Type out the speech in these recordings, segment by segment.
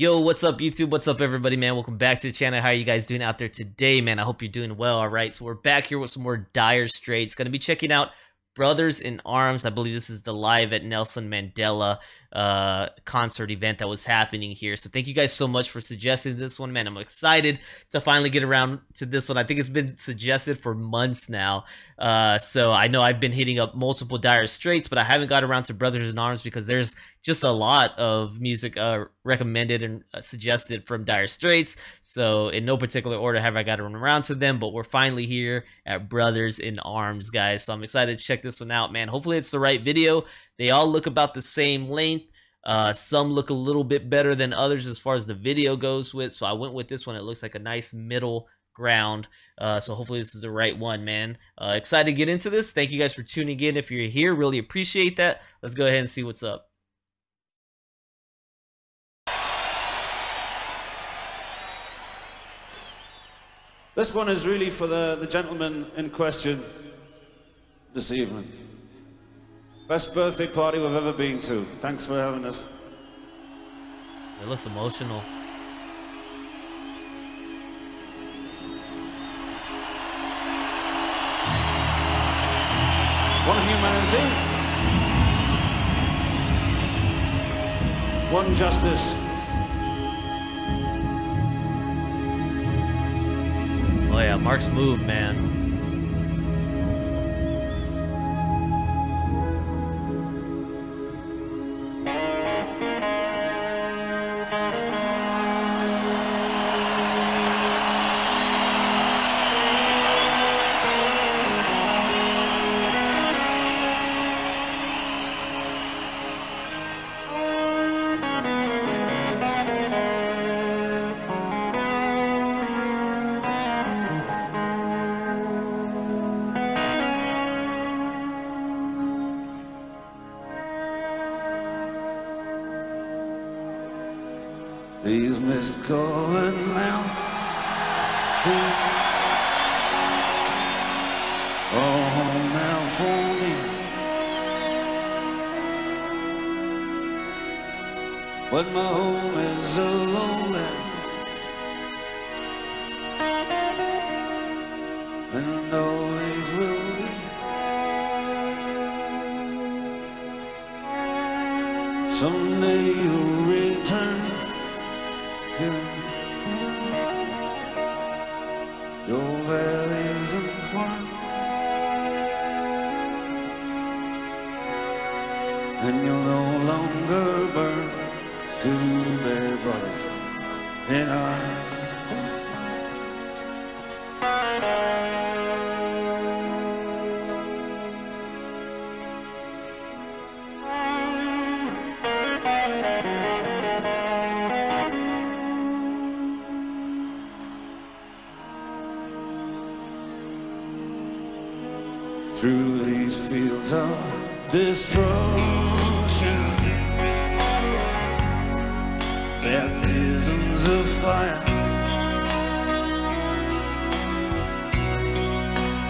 Yo, what's up YouTube? What's up everybody, man? Welcome back to the channel. How are you guys doing out there today, man? I hope you're doing well, all right? So we're back here with some more Dire Straits. Going to be checking out Brothers in Arms. I believe this is the live at Nelson Mandela uh, concert event that was happening here. So thank you guys so much for suggesting this one, man. I'm excited to finally get around to this one. I think it's been suggested for months now. Uh, so I know I've been hitting up multiple Dire Straits, but I haven't got around to Brothers in Arms because there's just a lot of music uh, recommended and uh, suggested from Dire Straits. So in no particular order have I got to run around to them, but we're finally here at Brothers in Arms, guys. So I'm excited to check this one out, man. Hopefully it's the right video. They all look about the same length. Uh, some look a little bit better than others as far as the video goes with. So I went with this one. It looks like a nice middle ground. Uh, so hopefully this is the right one, man. Uh, excited to get into this. Thank you guys for tuning in. If you're here, really appreciate that. Let's go ahead and see what's up. This one is really for the, the gentleman in question this evening. Best birthday party we've ever been to. Thanks for having us. It looks emotional. One humanity. One justice. Oh yeah, Mark's move, man. These mist going round. Oh, now for me. But my home is lonely. And always will be. Someday you'll return your valleys and farms, and you'll no longer burn to their brothers in arms. Through these fields of destruction. Baptisms of fire.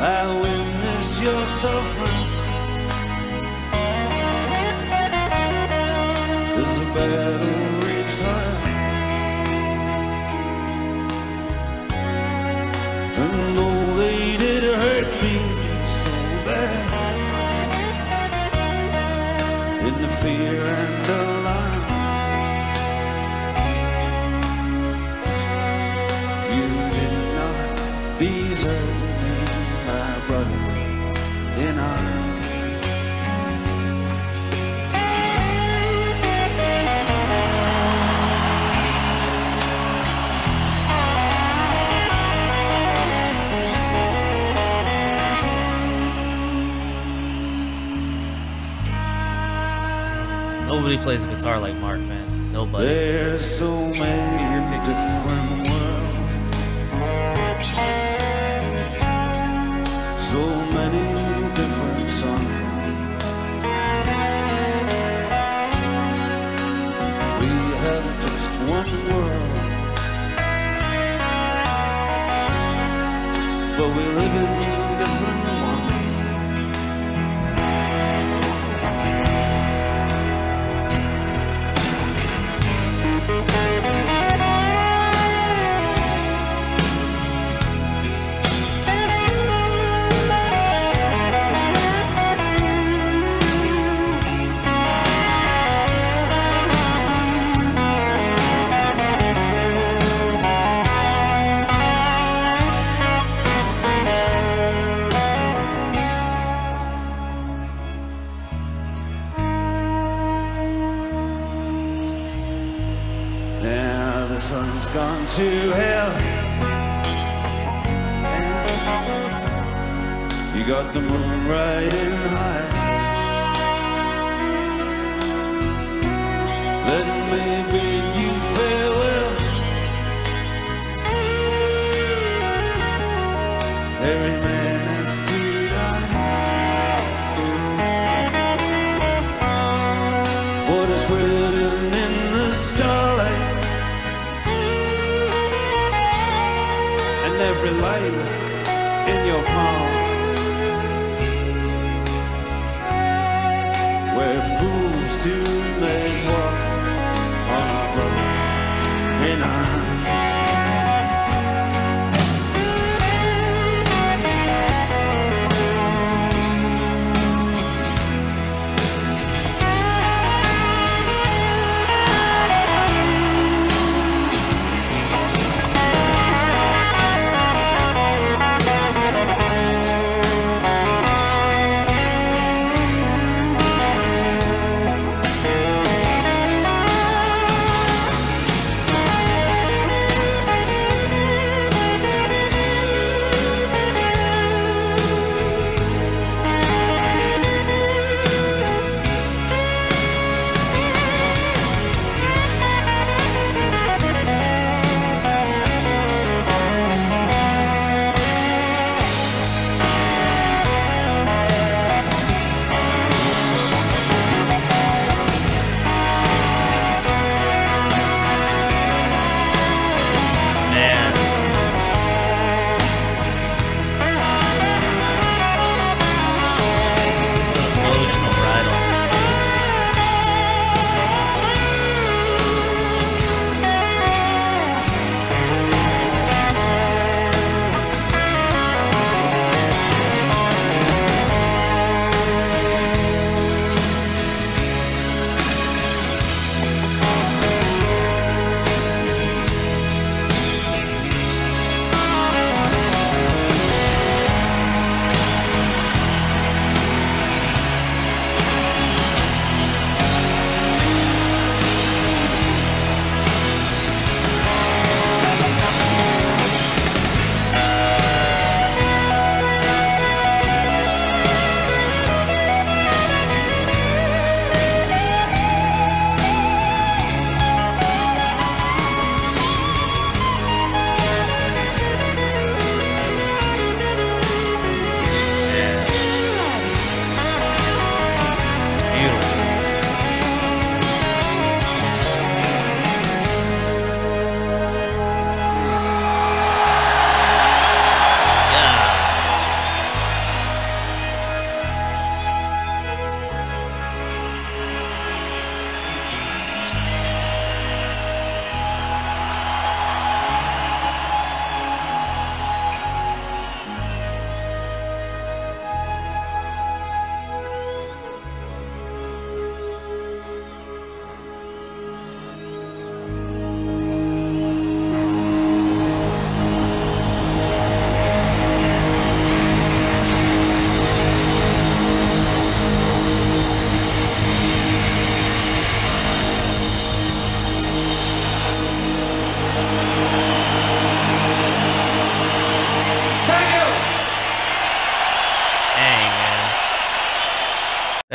I witness your suffering. Plays guitar like Mark, man. Nobody. There's so many sun's gone to hell. You got the moon riding high. Every line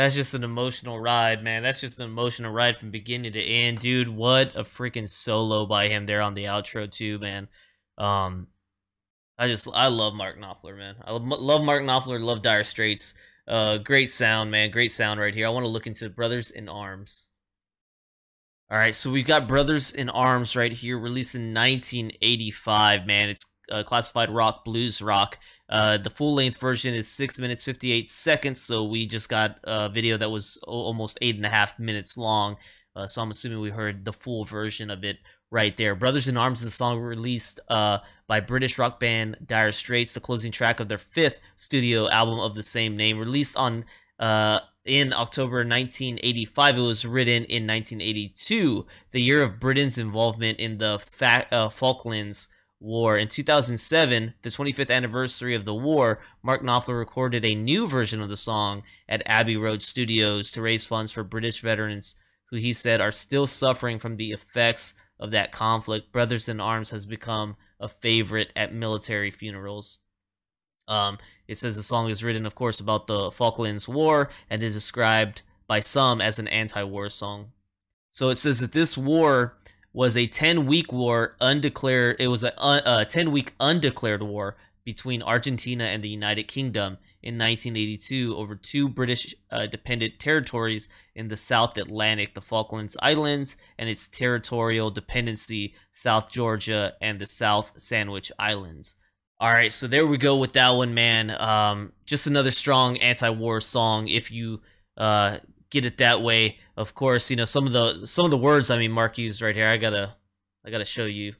That's just an emotional ride, man. That's just an emotional ride from beginning to end, dude. What a freaking solo by him there on the outro too, man. Um, I just I love Mark Knopfler, man. I love, love Mark Knopfler. Love Dire Straits. Uh, great sound, man. Great sound right here. I want to look into Brothers in Arms. All right, so we've got Brothers in Arms right here, released in 1985. Man, it's uh, classified rock, blues rock. Uh, the full length version is six minutes fifty eight seconds. So we just got a video that was almost eight and a half minutes long. Uh, so I'm assuming we heard the full version of it right there. Brothers in Arms is a song released uh, by British rock band Dire Straits, the closing track of their fifth studio album of the same name, released on uh, in October 1985. It was written in 1982, the year of Britain's involvement in the Fa- uh, Falklands War. In 2007, the 25th anniversary of the war, Mark Knopfler recorded a new version of the song at Abbey Road Studios to raise funds for British veterans who he said are still suffering from the effects of that conflict, Brothers in Arms has become a favorite at military funerals. Um, it says the song is written, of course, about the Falklands War and is described by some as an anti war song. So it says that this war was a 10 week war undeclared it was a, a 10 week undeclared war between Argentina and the United Kingdom in 1982 over two British uh, dependent territories in the South Atlantic, the Falklands Islands, and its territorial dependency, South Georgia and the South Sandwich Islands. All right, so there we go with that one, man. Um, just another strong anti-war song. If you uh, get it that way, of course, you know some of the some of the words. I mean, Mark used right here. I gotta I gotta show you.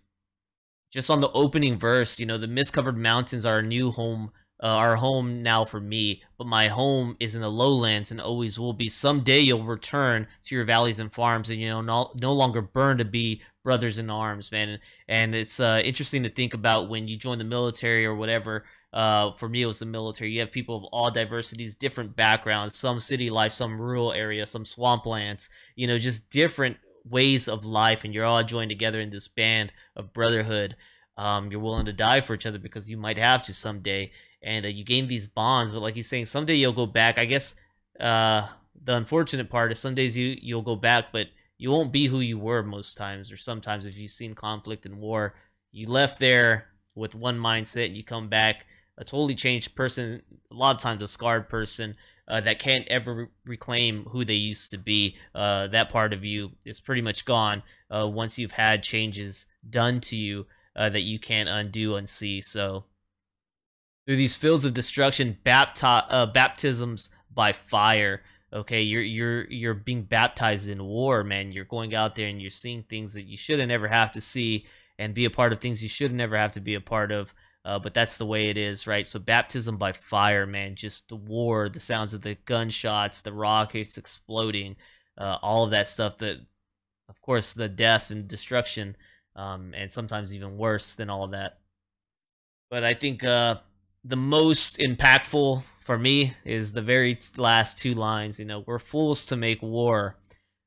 Just on the opening verse, you know, the mist covered mountains are a new home uh, our home now for me, but my home is in the lowlands and always will be. Someday you'll return to your valleys and farms and, you know, no, no longer burn to be brothers in arms, man. And it's uh, interesting to think about when you join the military or whatever. Uh, for me, it was the military. You have people of all diversities, different backgrounds, some city life, some rural area, some swamplands, you know, just different ways of life. And you're all joined together in this band of brotherhood. Um, you're willing to die for each other because you might have to someday and uh, you gain these bonds. But like he's saying, someday you'll go back. I guess uh, the unfortunate part is some days you you'll go back, but you won't be who you were most times. Or sometimes if you've seen conflict and war, you left there with one mindset, and you come back a totally changed person. A lot of times a scarred person. Uh, that can't ever reclaim who they used to be. Uh, that part of you is pretty much gone uh, once you've had changes done to you uh, that you can't undo and see. So through these fields of destruction, bapti- uh, baptisms by fire. Okay, you're you're you're being baptized in war, man. You're going out there and you're seeing things that you shouldn't ever have to see, and be a part of things you should never have to be a part of. Uh, but that's the way it is, right? So baptism by fire, man. Just the war, the sounds of the gunshots, the rockets exploding, uh, all of that stuff. That, of course, the death and destruction, um, and sometimes even worse than all of that. But I think uh, the most impactful for me is the very last two lines. You know, we're fools to make war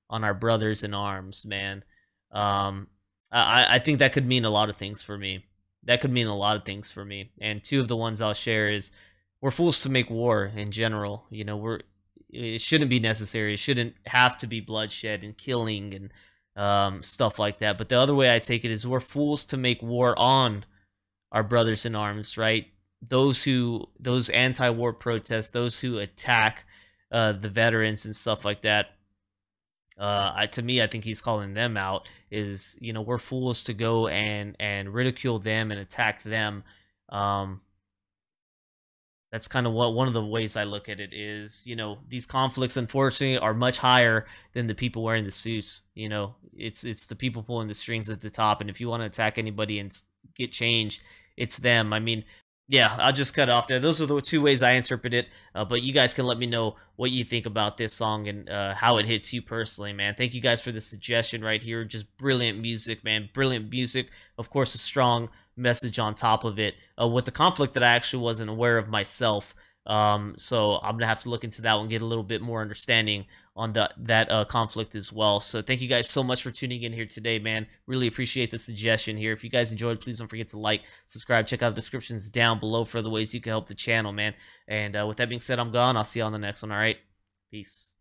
on our brothers in arms, man. Um, I, I think that could mean a lot of things for me. That could mean a lot of things for me. And two of the ones I'll share is we're fools to make war in general. You know, we're it shouldn't be necessary. It shouldn't have to be bloodshed and killing and um, stuff like that. But the other way I take it is we're fools to make war on our brothers in arms, right? those who those anti-war protests, those who attack uh, the veterans and stuff like that. Uh, I, to me, I think he's calling them out. Is you know we're fools to go and and ridicule them and attack them. Um, that's kind of what one of the ways I look at it is. You know these conflicts, unfortunately, are much higher than the people wearing the suits. You know it's it's the people pulling the strings at the top, and if you want to attack anybody and get change, it's them. I mean, yeah, I'll just cut off there. Those are the two ways I interpret it. Uh, but you guys can let me know what you think about this song and uh, how it hits you personally, man. Thank you guys for the suggestion right here. Just brilliant music, man. Brilliant music. Of course, a strong message on top of it. Uh, with the conflict that I actually wasn't aware of myself. Um, so I'm gonna have to look into that one, get a little bit more understanding on the, that uh, conflict as well. So thank you guys so much for tuning in here today, man. Really appreciate the suggestion here. If you guys enjoyed, please don't forget to like, subscribe, check out the descriptions down below for the ways you can help the channel, man. And uh, with that being said, I'm gone. I'll see you on the next one. All right, peace.